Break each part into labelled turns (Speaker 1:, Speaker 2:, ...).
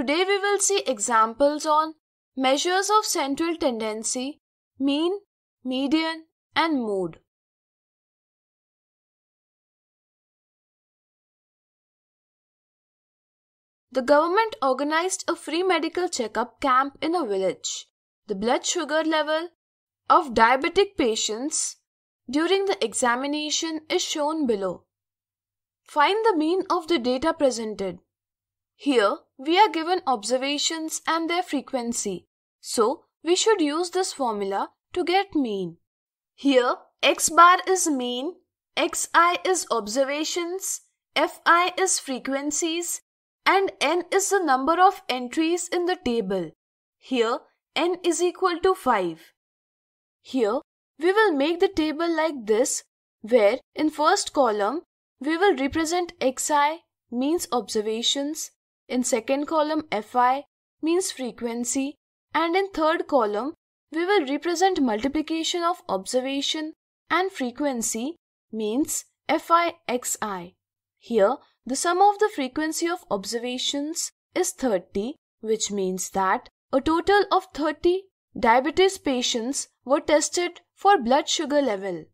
Speaker 1: Today we will see examples on measures of central tendency, mean, median, and mode. The government organized a free medical checkup camp in a village. The blood sugar level of diabetic patients during the examination is shown below. Find the mean of the data presented. Here, we are given observations and their frequency. So, we should use this formula to get mean. Here, x bar is mean, xi is observations, fi is frequencies, and n is the number of entries in the table. Here, n is equal to 5. Here, we will make the table like this, where in first column, we will represent xi means observations, in second column fi means frequency, and in third column, we will represent multiplication of observation and frequency means Fi xi. Here, the sum of the frequency of observations is 30, which means that a total of 30 diabetes patients were tested for blood sugar level.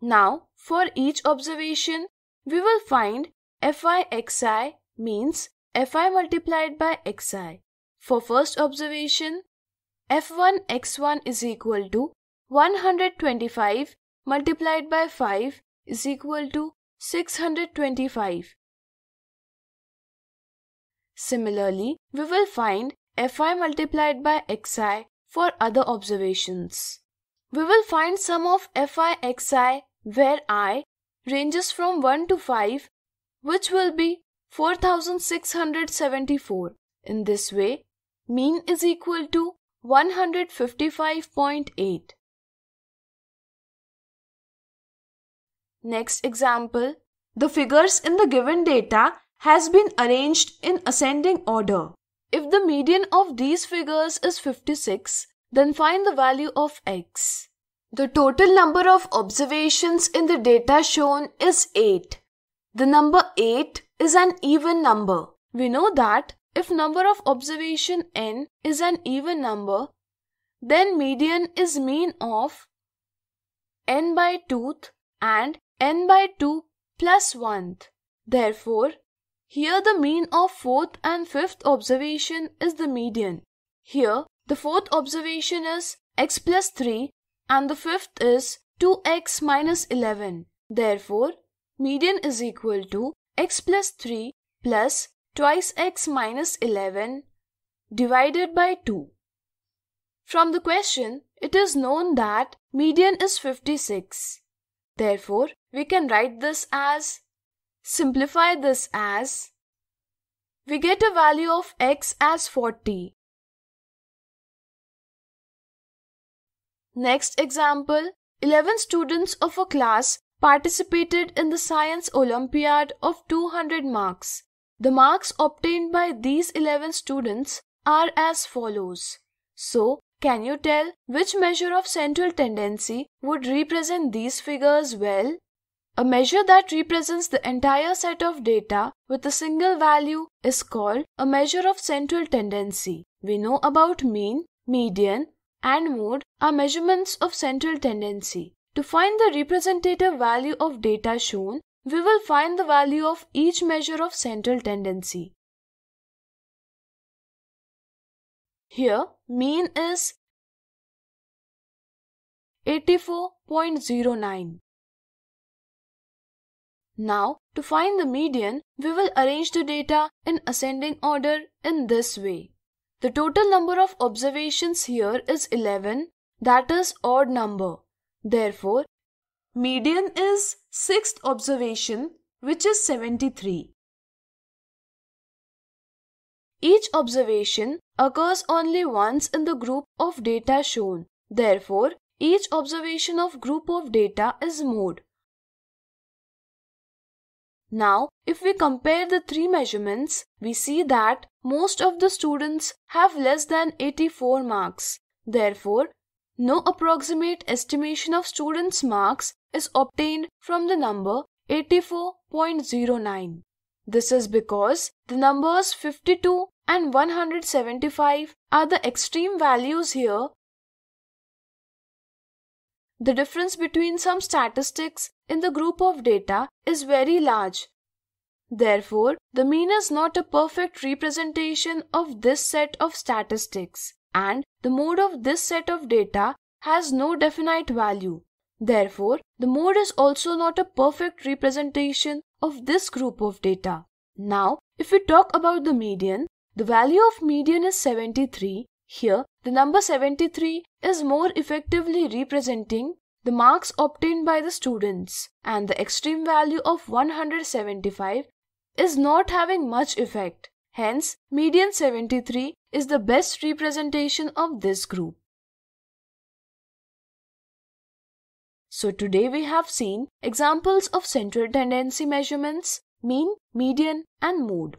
Speaker 1: Now, for each observation, we will find FIXI means Fi multiplied by Xi. For first observation, F1 x1 is equal to 125 multiplied by 5 is equal to 625. Similarly, we will find Fi multiplied by Xi for other observations. We will find sum of Fi Xi where i ranges from 1 to 5 which will be 4674. In this way, mean is equal to 155.8. Next example, the figures in the given data has been arranged in ascending order. If the median of these figures is 56, then find the value of x. The total number of observations in the data shown is 8. The number 8 is an even number. We know that if number of observation n is an even number, then median is mean of n by 2th and n by 2 plus 1th. Therefore, here the mean of fourth and fifth observation is the median. Here, the fourth observation is x plus 3 and the fifth is 2x minus 11. Therefore, median is equal to x plus 3 plus twice x minus 11 divided by 2. From the question, it is known that median is 56. Therefore, we can write this as, simplify this as, we get a value of x as 40. Next example, 11 students of a class participated in the Science Olympiad of 200 marks. The marks obtained by these 11 students are as follows. So, can you tell which measure of central tendency would represent these figures well? A measure that represents the entire set of data with a single value is called a measure of central tendency. We know about mean, median, and mode are measurements of central tendency. To find the representative value of data shown, we will find the value of each measure of central tendency. Here, mean is 84.09. Now, to find the median, we will arrange the data in ascending order in this way. The total number of observations here is 11, that is odd number. Therefore, median is sixth observation which is 73. Each observation occurs only once in the group of data shown. Therefore, each observation of group of data is mode. Now, if we compare the three measurements, we see that most of the students have less than 84 marks. Therefore, no approximate estimation of students' marks is obtained from the number 84.09. This is because the numbers 52 and 175 are the extreme values here, the difference between some statistics in the group of data is very large. Therefore, the mean is not a perfect representation of this set of statistics, and the mode of this set of data has no definite value. Therefore, the mode is also not a perfect representation of this group of data. Now, if we talk about the median, the value of median is 73. Here, the number 73 is more effectively representing the marks obtained by the students and the extreme value of 175 is not having much effect. Hence, median 73 is the best representation of this group. So today we have seen examples of central tendency measurements, mean, median and mode.